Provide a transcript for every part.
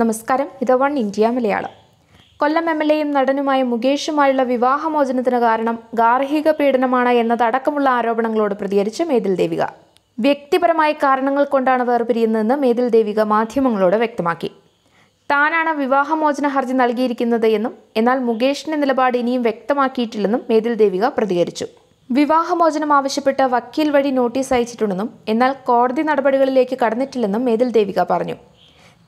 നമസ്കാരം. ഇത് one India Malayalam. Kollam M L എയും നടനുമായ മുകേഷുമായുള്ള വിവാഹമോചനത്തിന് കാരണം ഗാർഹിക പീഡനമാണ് എന്നതടക്കമുള്ള ആരോപണങ്ങളോട് പ്രതികരിച്ച് മേതിൽ ദേവിക. വ്യക്തിപരമായ കാരണങ്ങൾ കൊണ്ടാണ് വേർപിരിയുന്നതെന്ന് മേതിൽ ദേവിക മാധ്യമങ്ങളോട് വ്യക്തമാക്കി. താനാണ് വിവാഹമോചന ഹർജി നൽകിയിരിക്കുന്നത് എന്നും എന്നാൽ മുകേഷിന്റെ നിലപാട് ഇനിയും വ്യക്തമാക്കിയിട്ടില്ലെന്നും മേതിൽ ദേവിക പ്രതികരിച്ചു. വിവാഹമോചനം ആവശ്യപ്പെട്ട് വക്കീൽ വഴി നോട്ടീസ് അയച്ചിട്ടുണ്ടെന്നും എന്നാൽ കോടതി നടപടികളിലേക്ക് കടന്നിട്ടില്ലെന്നും മേതിൽ ദേവിക പറഞ്ഞു.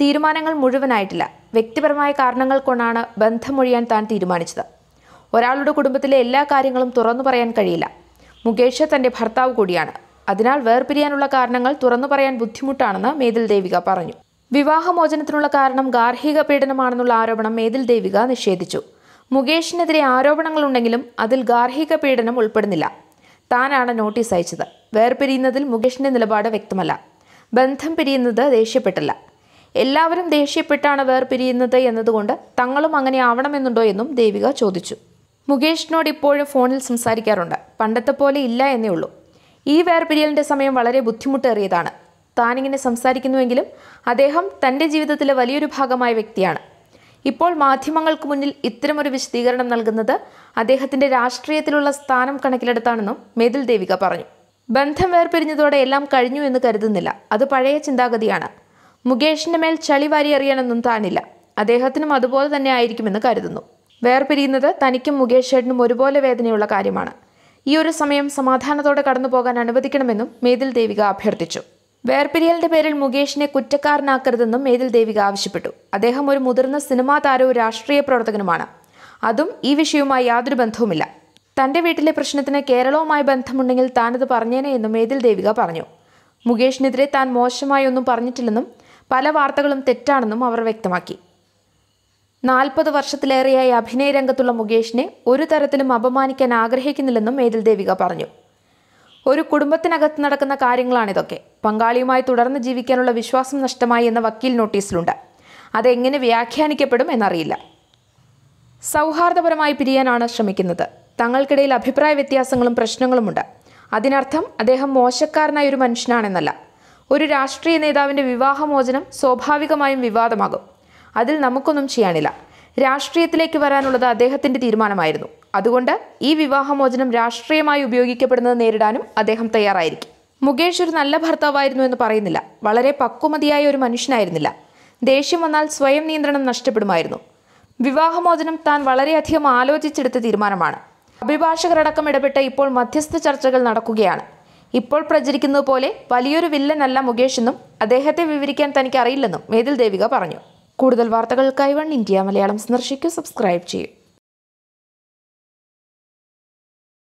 തീരുമാനങ്ങൾ മുഴുവനായിട്ടില്ല. വ്യക്തിപരമായ കാരണങ്ങൾ കൊണ്ടാണ് ബന്ധമൊഴിയാൻ താൻ തീരുമാനിച്ചത്. ഒരാളുടെ കുടുംബത്തിലെ എല്ലാ കാര്യങ്ങളും തുറന്നു പറയാൻ കഴിയില്ല. മുകേഷ് തന്റെ ഭർത്താവ് കൂടിയാണ്. അതിനാൽ വേർപിരിയാനുള്ള കാരണങ്ങൾ തുറന്നു പറയാൻ ബുദ്ധിമുട്ടാണെന്ന് മേതിൽ ദേവിക പറഞ്ഞു. വിവാഹമോചനത്തിനുള്ള കാരണം ഗാർഹിക പീഡനമാണെന്നുള്ള ആരോപണം മേതിൽ ദേവിക നിഷേധിച്ചു. മുകേഷിനെതിരെ ആരോപണങ്ങളുണ്ടെങ്കിലും അതിൽ ഗാർഹിക പീഡനം ഉൾപ്പെടുന്നില്ല. താനാണ് നോട്ടീസ് അയച്ചത്. വേർപിരിയുന്നതിൽ മുകേഷിന്റെ നിലപാട് വ്യക്തമല്ല. ബന്ധം പിരിയുന്നത് ദേഷ്യപ്പെട്ടില്ല. എല്ലാവരും ദേഷ്യപ്പെട്ടാണ് വേർപിരിയുന്നത് എന്നതുകൊണ്ട് തങ്ങളും അങ്ങനെ ആവണമെന്നുണ്ടോ എന്നും ദേവിക ചോദിച്ചു. മുകേഷിനോട് ഇപ്പോഴും ഫോണിൽ സംസാരിക്കാറുണ്ട്. പണ്ടത്തെ പോലെ ഇല്ല എന്നേ ഉള്ളൂ. ഈ വേർപിരിയലിന്റെ സമയം വളരെ ബുദ്ധിമുട്ടേറിയതാണ്. താനിങ്ങനെ സംസാരിക്കുന്നുവെങ്കിലും അദ്ദേഹം തന്റെ ജീവിതത്തിലെ വലിയൊരു ഭാഗമായ വ്യക്തിയാണ്. ഇപ്പോൾ മാധ്യമങ്ങൾക്ക് മുന്നിൽ ഇത്തരമൊരു വിശദീകരണം നൽകുന്നത് അദ്ദേഹത്തിന്റെ രാഷ്ട്രീയത്തിലുള്ള സ്ഥാനം കണക്കിലെടുത്താണെന്നും മേതിൽ ദേവിക പറഞ്ഞു. ബന്ധം വേർപിരിഞ്ഞതോടെ എല്ലാം കഴിഞ്ഞു എന്ന് കരുതുന്നില്ല. അത് പഴയ ചിന്താഗതിയാണ്. മുകേഷിന്റെ മേൽ ചളി വാരി എറിയാനൊന്നും താനില്ല. അദ്ദേഹത്തിനും അതുപോലെ തന്നെ ആയിരിക്കുമെന്ന് കരുതുന്നു. വേർപിരിയുന്നത് തനിക്കും മുകേഷ് ചേട്ടനും ഒരുപോലെ വേദനയുള്ള കാര്യമാണ്. ഈ ഒരു സമയം സമാധാനത്തോടെ കടന്നു പോകാൻ അനുവദിക്കണമെന്നും മേതിൽ ദേവിക അഭ്യർത്ഥിച്ചു. വേർപിരിയലിന്റെ പേരിൽ മുകേഷിനെ കുറ്റക്കാരനാക്കരുതെന്നും മേതിൽ ദേവിക ആവശ്യപ്പെട്ടു. അദ്ദേഹം ഒരു മുതിർന്ന സിനിമാ താരവും രാഷ്ട്രീയ പ്രവർത്തകനുമാണ്. അതും ഈ വിഷയവുമായി യാതൊരു ബന്ധവുമില്ല. തന്റെ വീട്ടിലെ പ്രശ്നത്തിന് കേരളവുമായി ബന്ധമുണ്ടെങ്കിൽ താനത് പറഞ്ഞേനെ എന്നും മേതിൽ ദേവിക പറഞ്ഞു. മുകേഷിനെതിരെ താൻ മോശമായി ഒന്നും പറഞ്ഞിട്ടില്ലെന്നും പല വാർത്തകളും തെറ്റാണെന്നും അവർ വ്യക്തമാക്കി. നാൽപ്പത് വർഷത്തിലേറെയായി അഭിനയ രംഗത്തുള്ള മുകേഷിനെ ഒരു തരത്തിലും അപമാനിക്കാൻ ആഗ്രഹിക്കുന്നില്ലെന്നും മേതിൽ ദേവിക പറഞ്ഞു. ഒരു കുടുംബത്തിനകത്ത് നടക്കുന്ന കാര്യങ്ങളാണിതൊക്കെ. പങ്കാളിയുമായി തുടർന്ന് ജീവിക്കാനുള്ള വിശ്വാസം നഷ്ടമായി എന്ന വക്കീൽ നോട്ടീസിലുണ്ട്. അതെങ്ങനെ വ്യാഖ്യാനിക്കപ്പെടും എന്നറിയില്ല. സൗഹാർദ്ദപരമായി പിരിയാനാണ് ശ്രമിക്കുന്നത്. തങ്ങൾക്കിടയിൽ അഭിപ്രായ വ്യത്യാസങ്ങളും പ്രശ്നങ്ങളുമുണ്ട്. അതിനർത്ഥം അദ്ദേഹം മോശക്കാരനായ ഒരു മനുഷ്യനാണെന്നല്ല. ഒരു രാഷ്ട്രീയ നേതാവിന്റെ വിവാഹമോചനം സ്വാഭാവികമായും വിവാദമാകും. അതിൽ നമുക്കൊന്നും ചെയ്യാനില്ല. രാഷ്ട്രീയത്തിലേക്ക് വരാനുള്ളത് അദ്ദേഹത്തിന്റെ തീരുമാനമായിരുന്നു. അതുകൊണ്ട് ഈ വിവാഹമോചനം രാഷ്ട്രീയമായി ഉപയോഗിക്കപ്പെടുന്നത് നേരിടാനും അദ്ദേഹം തയ്യാറായിരിക്കും. മുകേഷ് ഒരു നല്ല ഭർത്താവായിരുന്നു എന്ന് പറയുന്നില്ല. വളരെ പക്വമതിയായ ഒരു മനുഷ്യനായിരുന്നില്ല. ദേഷ്യം വന്നാൽ സ്വയം നിയന്ത്രണം നഷ്ടപ്പെടുമായിരുന്നു. വിവാഹമോചനം താൻ വളരെയധികം ആലോചിച്ചെടുത്ത തീരുമാനമാണ്. അഭിഭാഷകരടക്കം ഇടപെട്ട് ഇപ്പോൾ മധ്യസ്ഥ ചർച്ചകൾ നടക്കുകയാണ്. ഇപ്പോൾ പ്രചരിക്കുന്നത് പോലെ വലിയൊരു വില്ലനല്ല മുകേഷ് എന്നും അദ്ദേഹത്തെ വിവരിക്കാൻ തനിക്ക് അറിയില്ലെന്നും മേതിൽ ദേവിക പറഞ്ഞു. കൂടുതൽ വാർത്തകൾക്കായി വൺ ഇന്ത്യ മലയാളം സന്ദർശിക്കൂ സബ്സ്ക്രൈബ് ചെയ്യൂ.